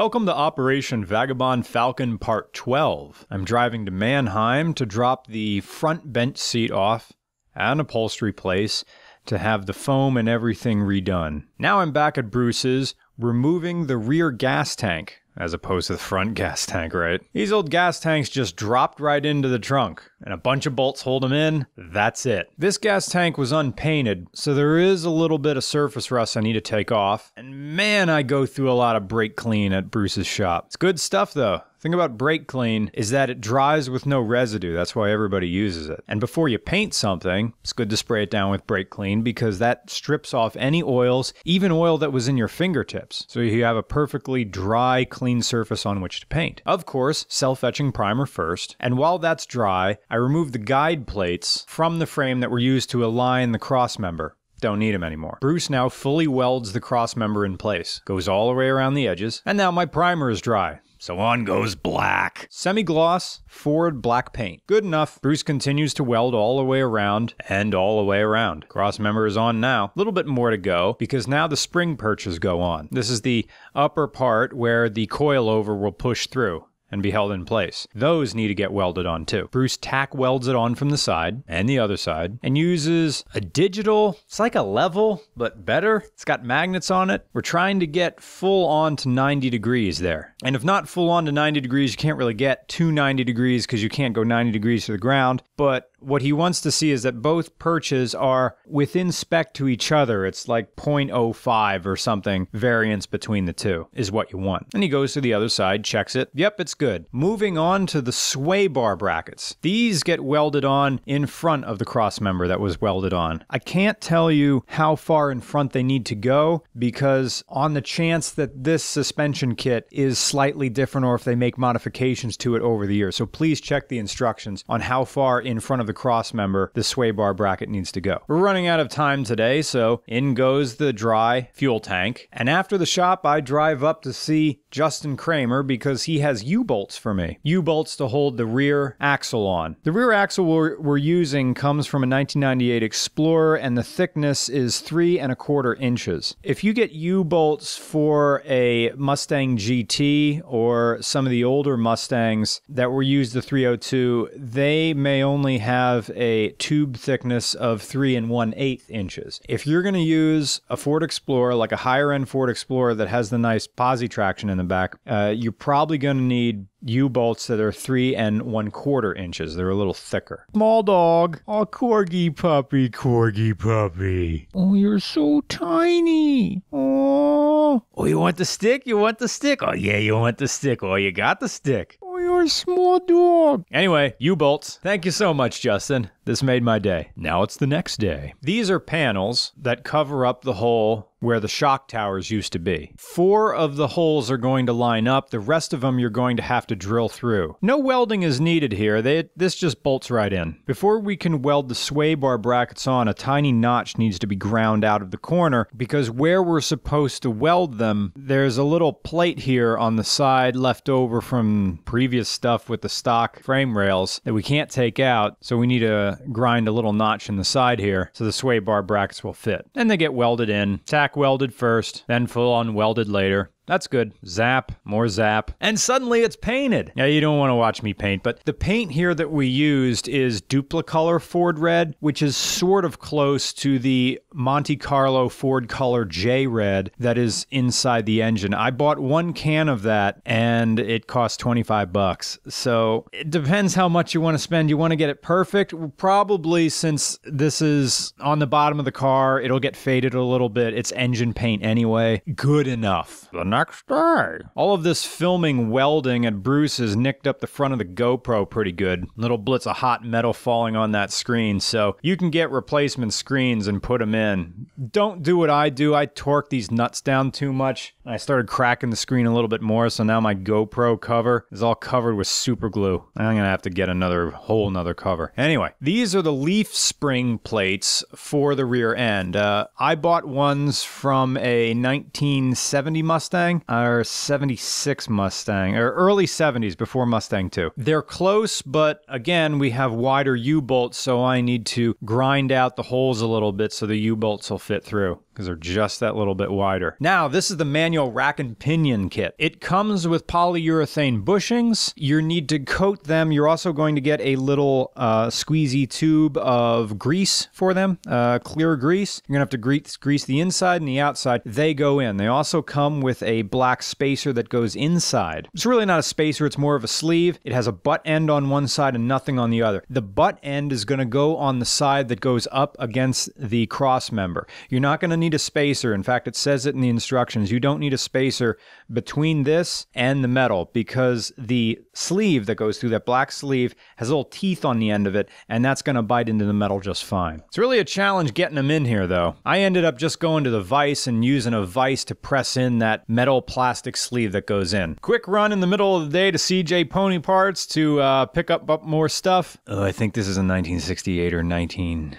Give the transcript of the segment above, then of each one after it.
Welcome to Operation Vagabond Falcon Part 12. I'm driving to Manheim to drop the front bench seat off at upholstery place to have the foam and everything redone. Now I'm back at Bruce's, removing the rear gas tank, as opposed to the front gas tank, right? These old gas tanks just dropped right into the trunk, and a bunch of bolts hold them in. That's it. This gas tank was unpainted, so there is a little bit of surface rust I need to take off. And man, I go through a lot of brake clean at Bruce's shop. It's good stuff though. Thing about brake clean is that it dries with no residue. That's why everybody uses it. And before you paint something, it's good to spray it down with brake clean because that strips off any oils, even oil that was in your fingertips. So you have a perfectly dry, clean surface on which to paint. Of course, self-etching primer first. And while that's dry, I remove the guide plates from the frame that were used to align the cross member. Don't need them anymore. Bruce now fully welds the cross member in place, goes all the way around the edges, and now my primer is dry. So on goes black. Semi gloss, Ford black paint. Good enough. Bruce continues to weld all the way around and all the way around. Cross member is on now. A little bit more to go because now the spring perches go on. This is the upper part where the coilover will push through and be held in place. Those need to get welded on too. Bruce tack welds it on from the side and the other side and uses a digital, it's like a level, but better. It's got magnets on it. We're trying to get full on to 90 degrees there. And if not full on to 90 degrees, you can't really get to 90 degrees because you can't go 90 degrees to the ground. But what he wants to see is that both perches are within spec to each other. It's like 0.05 or something variance between the two is what you want. And he goes to the other side, checks it. Yep, it's good. Moving on to the sway bar brackets. These get welded on in front of the cross member that was welded on. I can't tell you how far in front they need to go because on the chance that this suspension kit is slightly different or if they make modifications to it over the years. So please check the instructions on how far in front of the cross member the sway bar bracket needs to go. We're running out of time today, so in goes the dry fuel tank. And after the shop, I drive up to see Justin Kramer because he has U-bolts for me. U-bolts to hold the rear axle on. The rear axle we're, we're using comes from a 1998 Explorer and the thickness is three and a quarter inches. If you get U-bolts for a Mustang GT or some of the older Mustangs that were used the 302, they may only have a tube thickness of three and one eighth inches. If you're going to use a Ford Explorer, like a higher end Ford Explorer that has the nice posi traction in the back, uh, you're probably going to need U bolts that are three and one quarter inches. They're a little thicker. Small dog. Oh, corgi puppy, corgi puppy. Oh, you're so tiny. Oh. Oh, you want the stick? You want the stick? Oh, yeah, you want the stick. Oh, you got the stick. Small dog. Anyway, U bolts. Thank you so much, Justin. This made my day. Now it's the next day. These are panels that cover up the hole where the shock towers used to be. Four of the holes are going to line up, the rest of them you're going to have to drill through. No welding is needed here, they, this just bolts right in. Before we can weld the sway bar brackets on, a tiny notch needs to be ground out of the corner because where we're supposed to weld them, there's a little plate here on the side left over from previous stuff with the stock frame rails that we can't take out, so we need to grind a little notch in the side here so the sway bar brackets will fit. And they get welded in, tack welded first, then full on welded later. That's good. Zap, more zap. And suddenly it's painted. Now, you don't want to watch me paint, but the paint here that we used is Duplicolor Ford Red, which is sort of close to the Monte Carlo Ford Color J Red that is inside the engine. I bought one can of that and it cost 25 bucks. So it depends how much you want to spend. You want to get it perfect? Probably since this is on the bottom of the car, it'll get faded a little bit. It's engine paint anyway. Good enough. Next day. All of this filming welding at Bruce has nicked up the front of the GoPro pretty good. Little blitz of hot metal falling on that screen, so you can get replacement screens and put them in. Don't do what I do. I torque these nuts down too much. I started cracking the screen a little bit more, so now my GoPro cover is all covered with super glue. I'm gonna have to get another whole nother cover. Anyway, these are the leaf spring plates for the rear end. Uh, I bought ones from a 1970 Mustang or 76 Mustang or early 70s before Mustang 2. They're close, but again, we have wider U bolts, so I need to grind out the holes a little bit so the U bolts will fit through because they're just that little bit wider. Now, this is the manual rack and pinion kit. It comes with polyurethane bushings. You need to coat them. You're also going to get a little uh, squeezy tube of grease for them, uh, clear grease. You're going to have to grease, grease the inside and the outside. They go in. They also come with a black spacer that goes inside. It's really not a spacer, it's more of a sleeve. It has a butt end on one side and nothing on the other. The butt end is going to go on the side that goes up against the cross member. You're not going to need a spacer. In fact, it says it in the instructions. You don't need a spacer between this and the metal because the sleeve that goes through that black sleeve has little teeth on the end of it, and that's going to bite into the metal just fine. It's really a challenge getting them in here, though. I ended up just going to the vise and using a vise to press in that metal plastic sleeve that goes in. Quick run in the middle of the day to CJ Pony Parts to uh, pick up, up more stuff. Oh, I think this is a 1968 or 19.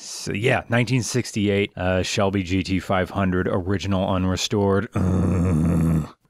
So, yeah, 1968 uh, Shelby GT500 original unrestored.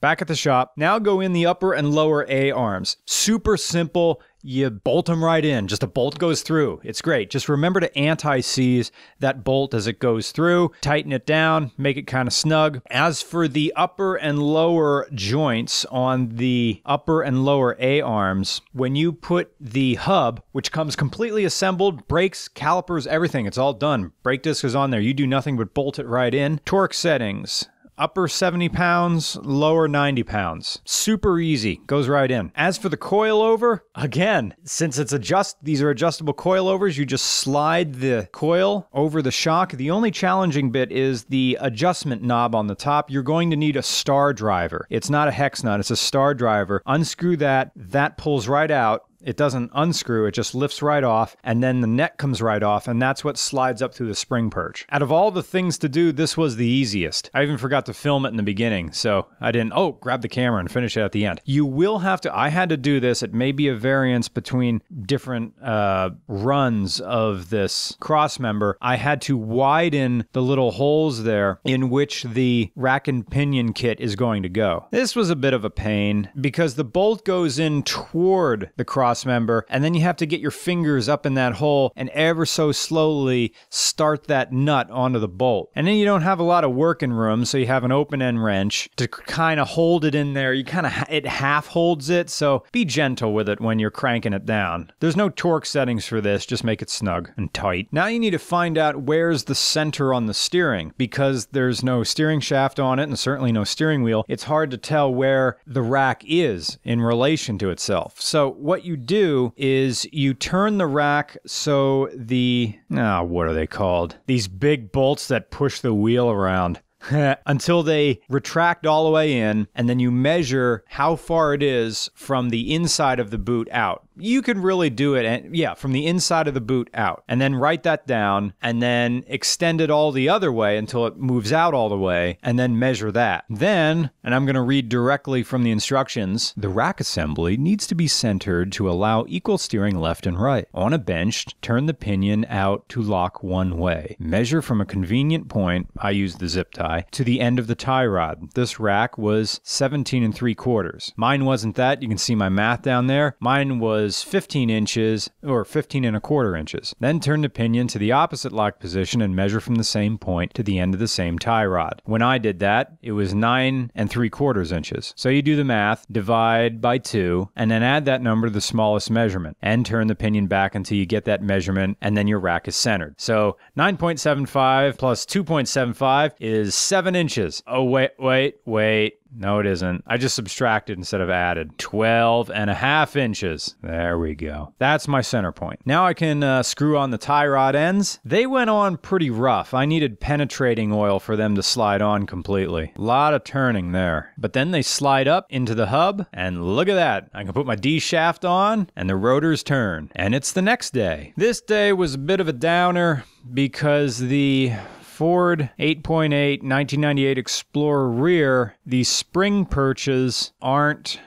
Back at the shop, now go in the upper and lower A arms. Super simple. You bolt them right in. Just a bolt goes through. It's great. Just remember to anti-seize that bolt as it goes through. Tighten it down, make it kind of snug. As for the upper and lower joints on the upper and lower A arms, when you put the hub, which comes completely assembled, brakes, calipers, everything, it's all done. Brake disc is on there. You do nothing but bolt it right in. Torque settings upper 70 pounds, lower 90 pounds. Super easy, goes right in. As for the coilover, again, since it's adjust, these are adjustable coilovers, you just slide the coil over the shock. The only challenging bit is the adjustment knob on the top. You're going to need a star driver. It's not a hex nut, it's a star driver. Unscrew that, that pulls right out. It doesn't unscrew, it just lifts right off, and then the neck comes right off, and that's what slides up through the spring perch. Out of all the things to do, this was the easiest. I even forgot to film it in the beginning, so I didn't, oh, grab the camera and finish it at the end. You will have to, I had to do this. It may be a variance between different uh, runs of this cross member. I had to widen the little holes there in which the rack and pinion kit is going to go. This was a bit of a pain because the bolt goes in toward the cross member, and then you have to get your fingers up in that hole and ever so slowly start that nut onto the bolt. And then you don't have a lot of working room, so you have an open end wrench to kind of hold it in there. You kind of it half holds it, so be gentle with it when you're cranking it down. There's no torque settings for this, just make it snug and tight. Now you need to find out where's the center on the steering because there's no steering shaft on it and certainly no steering wheel. It's hard to tell where the rack is in relation to itself. So what you do is you turn the rack so the ah, what are they called? These big bolts that push the wheel around. until they retract all the way in, and then you measure how far it is from the inside of the boot out. You can really do it, and yeah, from the inside of the boot out, and then write that down, and then extend it all the other way until it moves out all the way, and then measure that. Then, and I'm going to read directly from the instructions the rack assembly needs to be centered to allow equal steering left and right. On a bench, turn the pinion out to lock one way. Measure from a convenient point, I use the zip tie to the end of the tie rod. This rack was 17 and 3 quarters. Mine wasn't that. You can see my math down there. Mine was 15 inches or 15 and a quarter inches. Then turn the pinion to the opposite lock position and measure from the same point to the end of the same tie rod. When I did that, it was 9 and 3 quarters inches. So you do the math, divide by 2, and then add that number to the smallest measurement and turn the pinion back until you get that measurement and then your rack is centered. So 9.75 plus 2.75 is seven inches. Oh, wait, wait, wait. No, it isn't. I just subtracted instead of added. 12 and a half inches. There we go. That's my center point. Now I can uh, screw on the tie rod ends. They went on pretty rough. I needed penetrating oil for them to slide on completely. A lot of turning there. But then they slide up into the hub, and look at that. I can put my D shaft on, and the rotors turn. And it's the next day. This day was a bit of a downer because the Ford 8.8 1998 Explorer rear, the spring perches aren't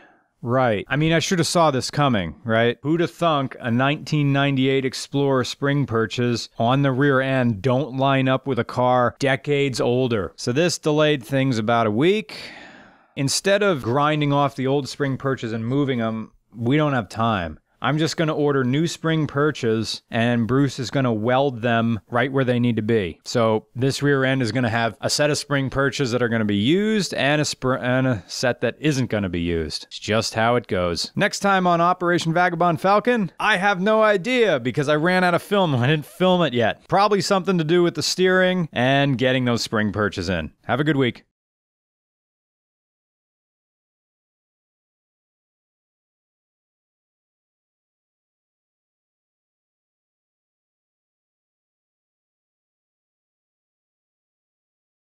right. I mean, I should have saw this coming, right? Who'd have thunk a 1998 Explorer spring perches on the rear end don't line up with a car decades older. So this delayed things about a week. Instead of grinding off the old spring perches and moving them, we don't have time. I'm just going to order new spring perches and Bruce is going to weld them right where they need to be. So this rear end is going to have a set of spring perches that are going to be used and a, and a set that isn't going to be used. It's just how it goes. Next time on Operation Vagabond Falcon, I have no idea because I ran out of film. I didn't film it yet. Probably something to do with the steering and getting those spring perches in. Have a good week.